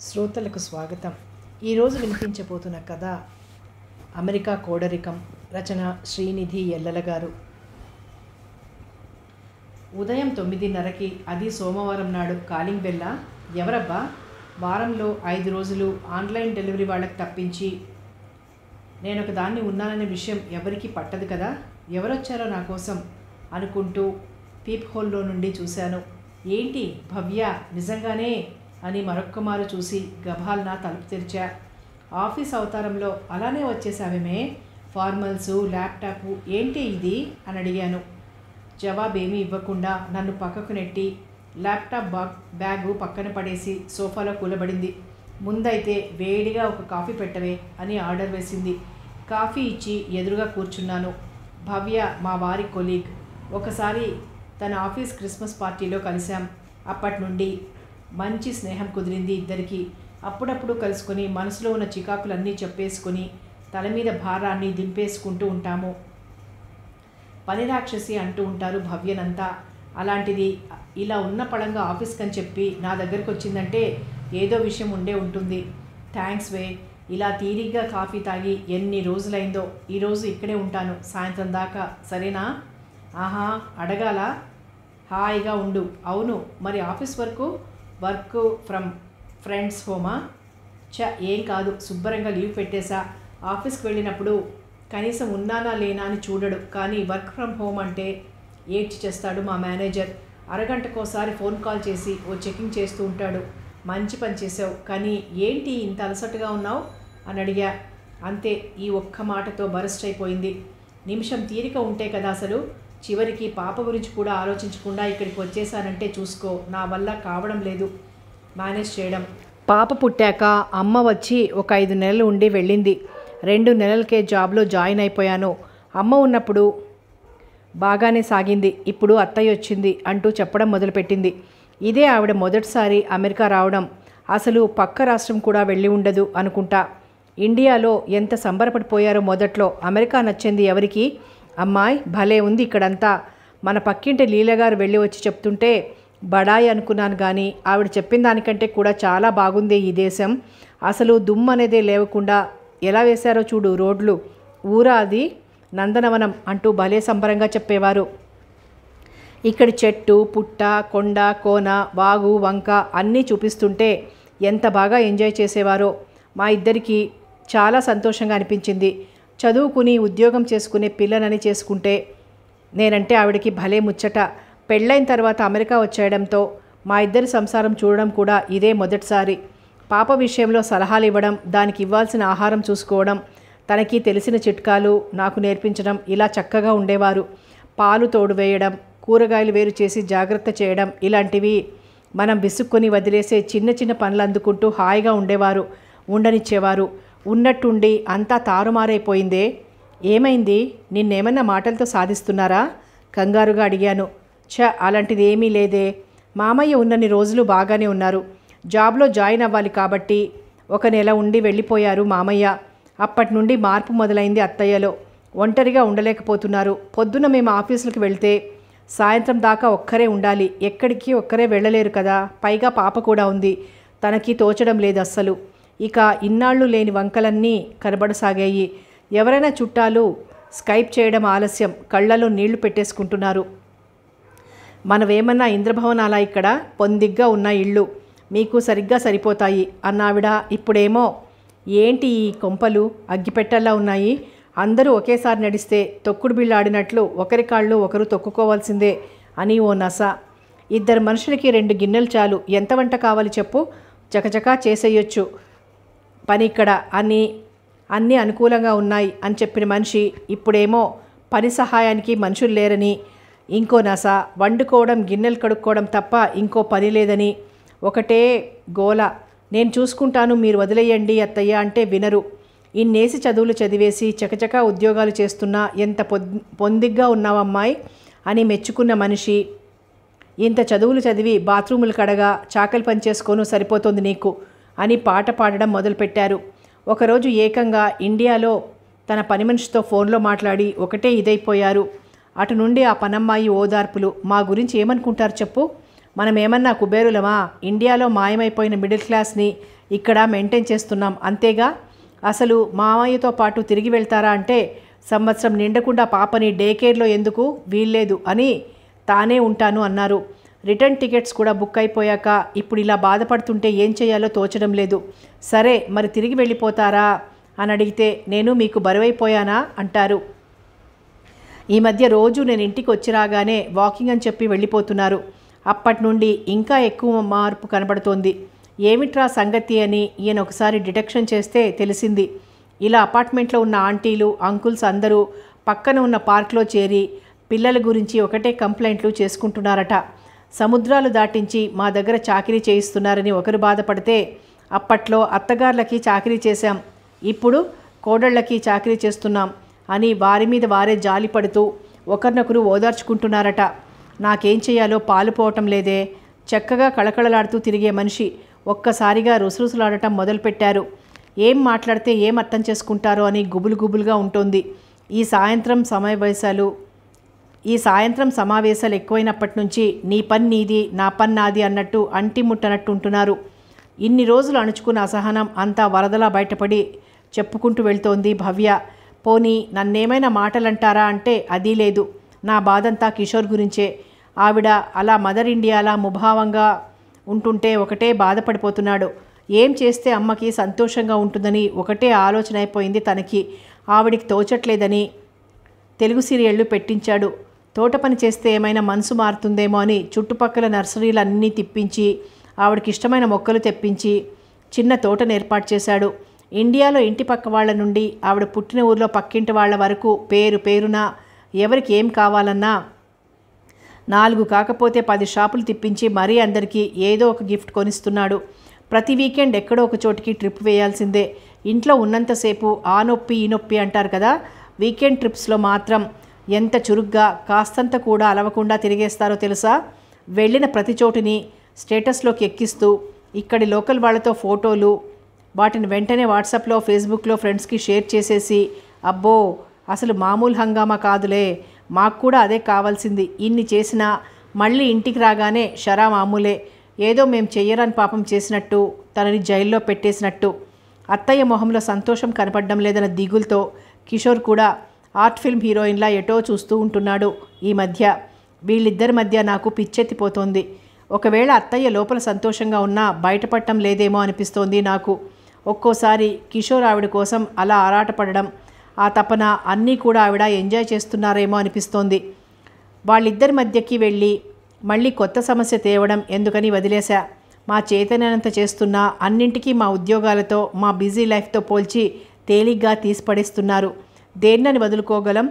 శ్రోతలకు స్వాగతం. ఈరోజు వినిపించబోతున్న కథ అమెరికా కోడరికం రచన శ్రీనిధి ఎల్లల గారు. ఉదయం తొమ్మిదిన్నరకి అది సోమవారం నాడు కాలింగ్ బెల్ల ఎవరబ్బా? వారంలో ఐదు రోజులు ఆన్లైన్ డెలివరీ వాళ్ళకి తప్పించి నేను ఒక దాన్ని ఉన్నాననే విషయం ఎవరికీ పట్టదు కదా? ఎవరొచ్చారో నా కోసం అనుకుంటూ పీప్ హోల్లో నుండి చూశాను. ఏంటి? భవ్య? నిజంగానే? అని మరొక్కమారు చూసి గభాల్న తలుపు తెరిచా. ఆఫీస్ అవతారంలో అలానే వచ్చేసావేమే ఫార్మల్స్ ల్యాప్టాప్ ఏంటి ఇది? అని అడిగాను. జవాబేమీ ఇవ్వకుండా నన్ను పక్కకు నెట్టి ల్యాప్టాప్ బా బ్యాగు పక్కన పడేసి సోఫాలో కూలబడింది. ముందైతే వేడిగా ఒక కాఫీ పెట్టవే అని ఆర్డర్ వేసింది. కాఫీ ఇచ్చి ఎదురుగా కూర్చున్నాను. భవ్య మా వారి కొలీగ్. ఒకసారి తన ఆఫీస్ క్రిస్మస్ పార్టీలో కలిశాం. అప్పటి నుండి మంచి స్నేహం కుదిరింది ఇద్దరికి. అప్పుడప్పుడు కలుసుకొని మనసులో ఉన్న చికాకులన్నీ చెప్పేసుకొని తల మీద భారాన్ని దింపేసుకుంటూ ఉంటాము. పని రాక్షసి అంటూ ఉంటారు భవ్యనంతా. అలాంటిది ఇలా ఉన్న పడంగా ఆఫీస్కి అని చెప్పి నా దగ్గరకు వచ్చిందంటే ఏదో విషయం ఉండే ఉంటుంది. థ్యాంక్స్ వే. ఇలా తీరిగ్గా కాఫీ తాగి ఎన్ని రోజులైందో ఈరోజు ఇక్కడే ఉంటాను. సాయంత్రం దాకా. సరేనా? ఆహా అడగాల? హాయిగా ఉండు. అవును మరి ఆఫీస్ వరకు? వర్క్ ఫ్రమ్ ఫ్రెండ్స్ హోమా? చ ఏం కాదు. శుభ్రంగా లీవ్ పెట్టేశా. ఆఫీస్కి వెళ్ళినప్పుడు కనీసం ఉన్నానా లేనా అని చూడడు. కానీ వర్క్ ఫ్రమ్ హోమ్ అంటే ఏడ్చి చేస్తాడు మా మేనేజర్. అరగంటకోసారి ఫోన్ కాల్ చేసి ఓ చెకింగ్ చేస్తూ ఉంటాడు. మంచి పని చేసావు కానీ ఏంటి ఇంత అలసటగా ఉన్నావు? అని అడిగా. అంతే ఈ ఒక్క మాటతో బరస్ట్ అయిపోయింది. నిమిషం తీరిక ఉంటే కదా అసలు? చివరికి పాప గురించి కూడా ఆలోచించకుండా ఇక్కడికి వచ్చేసానంటే చూసుకో నా వల్ల కావడం లేదు. మేనేజ్ చేయడం. పాప పుట్టాక అమ్మ వచ్చి ఒక ఐదు నెలలు ఉండి వెళ్ళింది. రెండు నెలలకే జాబ్లో జాయిన్ అయిపోయాను. అమ్మ ఉన్నప్పుడు బాగానే సాగింది. ఇప్పుడు అత్తయ్య వచ్చింది అంటూ చెప్పడం మొదలుపెట్టింది. ఇదే ఆవిడ మొదటిసారి అమెరికా రావడం. అసలు పక్క రాష్ట్రం కూడా వెళ్ళి ఉండదు అనుకుంటా. ఇండియాలో ఎంత సంబరపడిపోయారో మొదట్లో. అమెరికా నచ్చింది ఎవరికి? అమ్మాయి భలే ఉంది ఇక్కడంతా. మన పక్కింటి లీలగారు వెళ్ళి వచ్చి చెప్తుంటే బడాయి అనుకున్నాను కానీ ఆవిడ చెప్పిన దానికంటే కూడా చాలా బాగుంది ఈ దేశం. అసలు దుమ్ము అనేదే లేవకుండా ఎలా వేశారో చూడు రోడ్లు. ఊరా అది? నందనవనం అంటూ భలే సంబరంగా చెప్పేవారు. ఇక్కడ చెట్టు పుట్ట కొండ కోన వాగు వంక అన్నీ చూపిస్తుంటే ఎంత బాగా ఎంజాయ్ చేసేవారో. మా ఇద్దరికి చాలా సంతోషంగా అనిపించింది. చదువుకుని ఉద్యోగం చేసుకునే పిల్లనని చేసుకుంటే నేనంటే ఆవిడకి భలే ముచ్చట. పెళ్ళైన తర్వాత అమెరికా వచ్చేయడంతో మా ఇద్దరి సంసారం చూడడం కూడా ఇదే మొదటిసారి. పాప విషయంలో సలహాలు ఇవ్వడం దానికి ఇవ్వాల్సిన ఆహారం చూసుకోవడం తనకి తెలిసిన చిట్కాలు నాకు నేర్పించడం ఇలా చక్కగా ఉండేవారు. పాలు తోడు వేయడం కూరగాయలు వేరు చేసి జాగ్రత్త చేయడం ఇలాంటివి మనం విసుక్కొని వదిలేసే చిన్న చిన్న పనులు అందుకుంటూ హాయిగా ఉండేవారు ఉండనిచ్చేవారు. ఉన్నట్టుండి అంతా తారుమారైపోయిందే. ఏమైంది? నిన్నేమన్నా మాటలతో సాధిస్తున్నారా? కంగారుగా అడిగాను. ఛ అలాంటిది ఏమీ లేదే. మామయ్య ఉన్నన్ని రోజులు బాగానే ఉన్నారు. జాబ్లో జాయిన్ అవ్వాలి కాబట్టి ఒక నెల ఉండి వెళ్ళిపోయారు మామయ్య. అప్పటి నుండి మార్పు మొదలైంది అత్తయ్యలో. ఒంటరిగా ఉండలేకపోతున్నారు. పొద్దున మేము ఆఫీసులకు వెళ్తే సాయంత్రం దాకా ఒక్కరే ఉండాలి. ఎక్కడికి ఒక్కరే వెళ్ళలేరు కదా. పైగా పాప కూడా ఉంది. తనకి తోచడం లేదు అస్సలు ఇక ఇన్నాళ్ళు లేని వంకలన్నీ కనబడసాగాయి. ఎవరైనా చుట్టాలు స్కైప్ చేయడం ఆలస్యం కళ్ళలో నీళ్ళు పెట్టేసుకుంటున్నారు. మనవేమన్నా ఇంద్రభవనాలా ఇక్కడ? పొందిగ్గా ఉన్న ఇళ్ళు మీకు సరిగ్గా సరిపోతాయి అన్నావిడ. ఇప్పుడేమో ఏంటి ఈ కొంపలు? అగ్గిపెట్టల్లా ఉన్నాయి. అందరూ ఒకేసారి నడిస్తే తొక్కుడు బిళ్ళాడినట్లు ఒకరి కాళ్ళు ఒకరు తొక్కుకోవాల్సిందే అని ఓ నస. ఇద్దరు మనుషులకి రెండు గిన్నెలు చాలు. ఎంత వంట కావాలి చెప్పు? చకచకా చేసేయొచ్చు. పని ఇక్కడ అని అన్నీ అనుకూలంగా ఉన్నాయి అని చెప్పిన మనిషి ఇప్పుడేమో పని సహాయానికి మనుషులు లేరని ఇంకో నస వండుకోవడం గిన్నెలు కడుక్కోవడం తప్ప ఇంకో పని లేదని ఒకటే గోల. నేను చూసుకుంటాను మీరు వదిలేయండి అత్తయ్య అంటే వినరు. ఇన్నేసి చదువులు చదివేసి చకచకా ఉద్యోగాలు చేస్తున్నా ఎంత పొందిగ్గా ఉన్నావమ్మాయి అని మెచ్చుకున్న మనిషి ఇంత చదువులు చదివి బాత్రూములు కడగా చాకలి పని చేసుకోను సరిపోతుంది నీకు. అని పాట పాడడం మొదలుపెట్టారు. ఒకరోజు ఏకంగా ఇండియాలో తన పని మనిషితో ఫోన్లో మాట్లాడి ఒకటే ఇదైపోయారు. అటు నుండి ఆ పనమ్మాయి ఓదార్పులు మా గురించి ఏమనుకుంటారు చెప్పు? మనం ఏమన్నా కుబేరులమా? ఇండియాలో మాయమైపోయిన మిడిల్ క్లాస్ని ఇక్కడ మెయింటైన్ చేస్తున్నాం అంతేగా? అసలు మామయ్యతో పాటు తిరిగి వెళ్తారా అంటే సంవత్సరం నిండకుండా పాపని డే కేర్లో ఎందుకు? వీల్లేదు అని తానే ఉంటాను అన్నారు. రిటర్న్ టికెట్స్ కూడా బుక్ అయిపోయాక ఇప్పుడు ఇలా బాధపడుతుంటే ఏం చేయాలో తోచడం లేదు. సరే మరి తిరిగి వెళ్ళిపోతారా? అని అడిగితే నేను మీకు బరువైపోయానా? అంటారు. ఈ మధ్య రోజు నేను ఇంటికి వచ్చి రాగానే వాకింగ్ అని చెప్పి వెళ్ళిపోతున్నారు. అప్పటి నుండి ఇంకా ఎక్కువ మార్పు కనబడుతోంది. ఏమిట్రా సంగతి అని ఈయన ఒకసారి డిటెక్షన్ చేస్తే తెలిసింది. ఇలా అపార్ట్మెంట్లో ఉన్న ఆంటీలు అంకుల్స్ అందరూ పక్కన ఉన్న పార్క్లో చేరి పిల్లల గురించి ఒకటే కంప్లైంట్లు చేసుకుంటున్నారట. సముద్రాలు దాటించి మా దగ్గర చాకరీ చేయిస్తున్నారని ఒకరు బాధపడితే అప్పట్లో అత్తగార్లకి చాకరీ చేశాం. ఇప్పుడు కోడళ్ళకి చాకరీ చేస్తున్నాం అని వారి మీద వారే జాలి పడుతూ ఒకరినొకరు ఓదార్చుకుంటున్నారట. నాకేం చేయాలో పాలుపోవటం లేదే. చక్కగా కళకళలాడుతూ తిరిగే మనిషి ఒక్కసారిగా రుసరుసలాడటం మొదలుపెట్టారు. ఏం మాట్లాడితే ఏం అర్థం చేసుకుంటారో అని గుబులు గుబులుగా ఉంటుంది. ఈ సాయంత్రం సమావేశాలు ఈ సాయంత్రం సమావేశాలు ఎక్కువైనప్పటి నుంచి నీ పని నీది నా పని నాది అన్నట్టు అంటి ముట్టనట్టు ఉంటున్నారు. ఇన్ని రోజులు అణుచుకున్న అసహనం అంతా వరదలా బయటపడి చెప్పుకుంటూ వెళ్తోంది భవ్య. పోనీ నన్నేమైనా మాటలంటారా అంటే అది లేదు. నా బాధంతా కిషోర్ గురించే. ఆవిడ అలా మదర్ ఇండియాలా ముభావంగా ఉంటుంటే ఒకటే బాధపడిపోతున్నాడు. ఏం చేస్తే అమ్మకి సంతోషంగా ఉంటుందని ఒకటే ఆలోచన అయిపోయింది తనకి. ఆవిడికి తోచట్లేదని తెలుగు సీరియళ్ళు పెట్టించాడు. తోట పని చేస్తే ఏమైనా మనసు మారుతుందేమో అని చుట్టుపక్కల నర్సరీలన్నీ తిప్పించి ఆవిడకి ఇష్టమైన మొక్కలు తెప్పించి చిన్న తోటను ఏర్పాటు చేశాడు. ఇండియాలో ఇంటి పక్క వాళ్ళ నుండి ఆవిడ పుట్టిన ఊర్లో పక్కింటి వాళ్ళ వరకు పేరు పేరున ఎవరికి ఏం కావాలన్నా నాలుగు కాకపోతే పది షాపులు తిప్పించి మరీ అందరికీ ఏదో ఒక గిఫ్ట్ కొనిస్తున్నాడు. ప్రతి వీకెండ్ ఎక్కడో ఒక చోటికి ట్రిప్ వేయాల్సిందే. ఇంట్లో ఉన్నంతసేపు ఆ నొప్పి ఈ నొప్పి అంటారు కదా. వీకెండ్ ట్రిప్స్లో మాత్రం ఎంత చురుగ్గా కాస్తంత కూడా అలవకుండా తిరిగేస్తారో తెలుసా? వెళ్ళిన ప్రతి చోటుని స్టేటస్లోకి ఎక్కిస్తూ ఇక్కడి లోకల్ వాళ్ళతో ఫోటోలు వాటిని వెంటనే వాట్సాప్లో ఫేస్బుక్లో ఫ్రెండ్స్కి షేర్ చేసేసి అబ్బో అసలు మామూలు హంగామా కాదులే మాకు కూడా అదే కావాల్సింది ఇన్ని చేసినా మళ్ళీ ఇంటికి రాగానే షరా మామూలే ఏదో మేము చెయ్యరని పాపం చేసినట్టు తనని జైల్లో పెట్టేసినట్టు. అత్తయ్య మొహంలో సంతోషం కనపడడం లేదన్న దిగులతో కిషోర్ కూడా ఆర్ట్ ఫిల్మ్ హీరోయిన్లా ఎటో చూస్తూ ఉంటున్నాడు ఈ మధ్య. వీళ్ళిద్దరి మధ్య నాకు పిచ్చెత్తిపోతోంది. ఒకవేళ అత్తయ్య లోపల సంతోషంగా ఉన్నా బయటపడటం లేదేమో అనిపిస్తోంది నాకు. ఒక్కోసారి కిషోర్ ఆవిడ కోసం అలా ఆరాటపడడం ఆ తపన అన్నీ కూడా ఆవిడ ఎంజాయ్ చేస్తున్నారేమో అనిపిస్తోంది. వాళ్ళిద్దరి మధ్యకి వెళ్ళి మళ్ళీ కొత్త సమస్య తేవడం ఎందుకని వదిలేశా? మా చేతనైనంత చేస్తున్నా అన్నింటికీ మా ఉద్యోగాలతో మా బిజీ లైఫ్తో పోల్చి తేలిగ్గా తీసిపడేస్తున్నారు. దేన్నని వదులుకోగలం?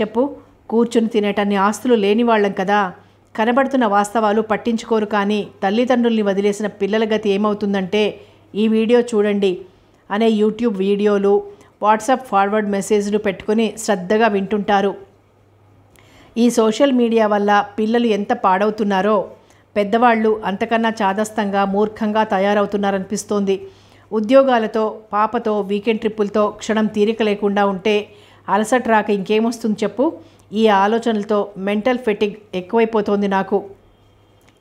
చెప్పు. కూర్చుని తినేటన్ని ఆస్తులు లేని వాళ్ళం కదా. కనబడుతున్న వాస్తవాలు పట్టించుకోరు కానీ తల్లిదండ్రుల్ని వదిలేసిన పిల్లల గతి ఏమవుతుందంటే ఈ వీడియో చూడండి అనే యూట్యూబ్ వీడియోలు వాట్సాప్ ఫార్వర్డ్ మెసేజ్లు పెట్టుకుని శ్రద్ధగా వింటుంటారు. ఈ సోషల్ మీడియా వల్ల పిల్లలు ఎంత పాడవుతున్నారో పెద్దవాళ్ళు అంతకన్నా చాదస్తంగా మూర్ఖంగా తయారవుతున్నారనిపిస్తోంది. ఉద్యోగాలతో పాపతో వీకెండ్ ట్రిప్పులతో క్షణం తీరిక లేకుండా ఉంటే అలసట రాక ఇంకేమొస్తుంది చెప్పు? ఈ ఆలోచనలతో మెంటల్ ఫెటిగ్ ఎక్కువైపోతోంది నాకు.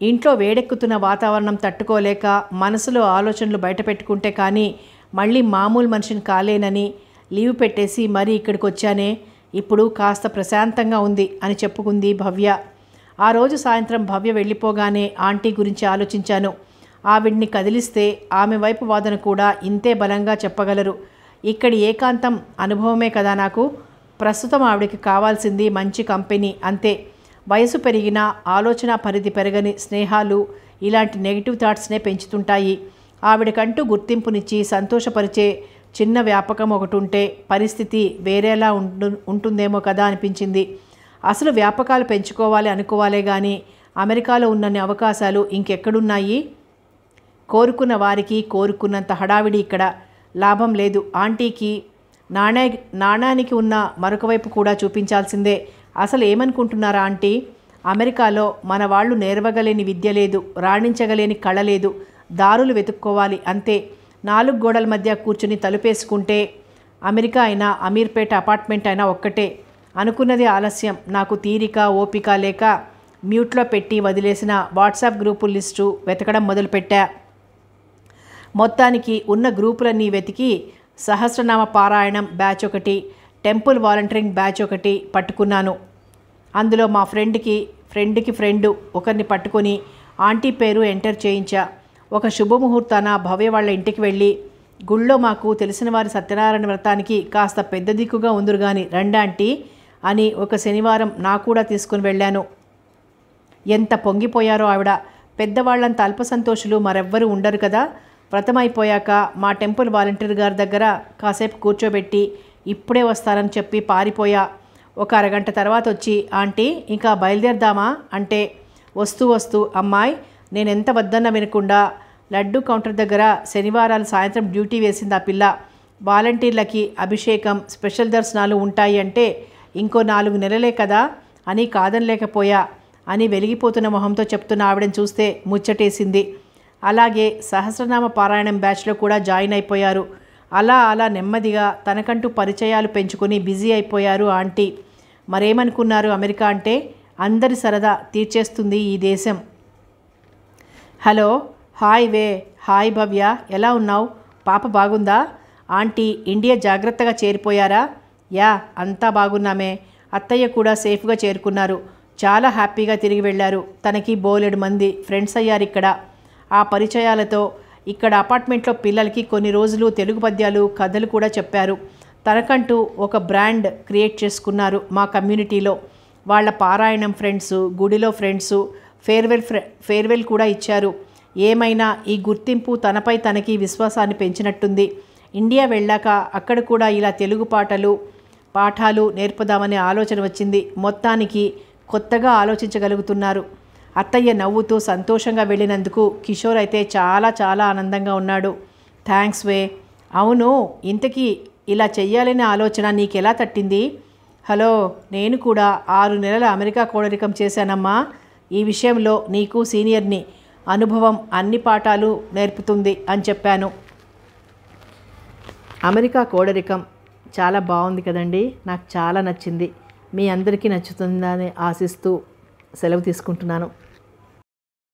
ఇంట్లో వేడెక్కుతున్న వాతావరణం తట్టుకోలేక మనసులో ఆలోచనలు బయటపెట్టుకుంటే కానీ మళ్ళీ మామూలు మనిషిని కాలేనని లీవ్ పెట్టేసి మరీ ఇక్కడికి వచ్చానే ఇప్పుడు కాస్త ప్రశాంతంగా ఉంది అని చెప్పుకుంది భవ్య. ఆ రోజు సాయంత్రం భవ్య వెళ్ళిపోగానే ఆంటీ గురించి ఆలోచించాను. ఆవిడ్ని కదిలిస్తే ఆమె వైపు వాదన కూడా ఇంతే బలంగా చెప్పగలరు. ఇక్కడి ఏకాంతం అనుభవమే కదా నాకు. ప్రస్తుతం ఆవిడకి కావాల్సింది మంచి కంపెనీ అంతే. వయసు పెరిగినా ఆలోచన పరిధి పెరగని స్నేహాలు ఇలాంటి నెగిటివ్ థాట్స్నే పెంచుతుంటాయి. ఆవిడకంటూ గుర్తింపునిచ్చి సంతోషపరిచే చిన్న వ్యాపకం ఒకటి ఉంటే పరిస్థితి వేరేలా ఉంటు ఉంటుందేమో కదా అనిపించింది. అసలు వ్యాపకాలు పెంచుకోవాలి అనుకోవాలే కానీ అమెరికాలో ఉన్నన్ని అవకాశాలు ఇంకెక్కడున్నాయి? కోరుకున్న వారికి కోరుకున్నంత హడావిడి ఇక్కడ. లాభం లేదు. ఆంటీకి నాణ్య నాణానికి ఉన్న మరొక వైపు కూడా చూపించాల్సిందే. అసలు ఏమనుకుంటున్నారా ఆంటీ? అమెరికాలో మన వాళ్ళు నేర్వగలేని విద్య లేదు రాణించగలేని కళ లేదు. దారులు వెతుక్కోవాలి అంతే. నాలుగు గోడల మధ్య కూర్చుని తలుపేసుకుంటే అమెరికా అయినా అమీర్పేట అపార్ట్మెంట్ అయినా ఒక్కటే. అనుకున్నది ఆలస్యం. నాకు తీరిక ఓపిక లేక మ్యూట్లో పెట్టి వదిలేసిన వాట్సాప్ గ్రూపు లిస్టు వెతకడం మొదలుపెట్టా. మొత్తానికి ఉన్న గ్రూపులన్నీ వెతికి సహస్రనామ పారాయణం బ్యాచ్ ఒకటి టెంపుల్ వాలంటీరింగ్ బ్యాచ్ ఒకటి పట్టుకున్నాను. అందులో మా ఫ్రెండ్కి ఫ్రెండ్కి ఫ్రెండ్ ఒకరిని పట్టుకొని ఆంటీ పేరు ఎంటర్ చేయించా. ఒక శుభముహూర్తాన భవ్య వాళ్ళ ఇంటికి వెళ్ళి గుళ్ళో మాకు తెలిసిన వారి సత్యనారాయణ వ్రతానికి కాస్త పెద్ద దిక్కుగా ఉందిరు కానీ రండాంటీ అని ఒక శనివారం నా కూడా తీసుకుని వెళ్ళాను. ఎంత పొంగిపోయారో ఆవిడ. పెద్దవాళ్ళంత అల్ప సంతోషులు మరెవ్వరూ ఉండరు కదా. వ్రతం అయిపోయాక మా టెంపుల్ వాలంటీర్ గారి దగ్గర కాసేపు కూర్చోబెట్టి ఇప్పుడే వస్తానని చెప్పి పారిపోయా. ఒక అరగంట తర్వాత వచ్చి ఆంటీ ఇంకా బయలుదేరదామా? అంటే వస్తూ వస్తూ అమ్మాయి నేను ఎంత వద్దన్నా వినకుండా లడ్డు కౌంటర్ దగ్గర శనివారాలు సాయంత్రం డ్యూటీ వేసింది ఆ పిల్ల. వాలంటీర్లకి అభిషేకం స్పెషల్ దర్శనాలు ఉంటాయి అంటే ఇంకో నాలుగు నెలలే కదా అని కాదనలేకపోయా అని వెలిగిపోతున్న మొహంతో చెప్తున్న ఆవిడని చూస్తే ముచ్చటేసింది. అలాగే సహస్రనామ పారాయణం బ్యాచ్లో కూడా జాయిన్ అయిపోయారు. అలా అలా నెమ్మదిగా తనకంటూ పరిచయాలు పెంచుకొని బిజీ అయిపోయారు ఆంటీ. మరేమనుకున్నారు అమెరికా అంటే? అందరి సరదా తీర్చేస్తుంది ఈ దేశం. హలో హాయ్ వే హాయ్ భవ్య ఎలా ఉన్నావు? పాప బాగుందా? ఆంటీ ఇండియా జాగ్రత్తగా చేరిపోయారా? యా అంతా బాగున్నామే. అత్తయ్య కూడా సేఫ్గా చేరుకున్నారు. చాలా హ్యాపీగా తిరిగి వెళ్ళారు. తనకి బోలెడు మంది ఫ్రెండ్స్ అయ్యారు ఇక్కడ ఆ పరిచయాలతో ఇక్కడ అపార్ట్మెంట్లో పిల్లలకి కొన్ని రోజులు తెలుగు పద్యాలు కథలు కూడా చెప్పారు. తనకంటూ ఒక బ్రాండ్ క్రియేట్ చేసుకున్నారు మా కమ్యూనిటీలో. వాళ్ళ పారాయణం ఫ్రెండ్స్ గుడిలో ఫ్రెండ్స్ ఫేర్వెల్ ఫ్రె ఫేర్వెల్ కూడా ఇచ్చారు. ఏమైనా ఈ గుర్తింపు తనపై తనకి విశ్వాసాన్ని పెంచినట్టుంది. ఇండియా వెళ్ళాక అక్కడ కూడా ఇలా తెలుగు పాటలు పాఠాలు నేర్పుదామనే ఆలోచన వచ్చింది. మొత్తానికి కొత్తగా ఆలోచించగలుగుతున్నారు. అత్తయ్య నవ్వుతూ సంతోషంగా వెళ్ళినందుకు కిషోర్ అయితే చాలా చాలా ఆనందంగా ఉన్నాడు. థ్యాంక్స్ వే. అవును ఇంతకీ ఇలా చెయ్యాలనే ఆలోచన నీకెలా తట్టింది? హలో నేను కూడా ఆరు నెలల అమెరికా కోడరికం చేశానమ్మా. ఈ విషయంలో నీకు సీనియర్ని అనుభవం అన్ని పాఠాలు నేర్పుతుంది అని చెప్పాను. అమెరికా కోడరికం చాలా బాగుంది కదండి. నాకు చాలా నచ్చింది. మీ అందరికీ నచ్చుతుందని ఆశిస్తూ సెలవు తీసుకుంటున్నాను.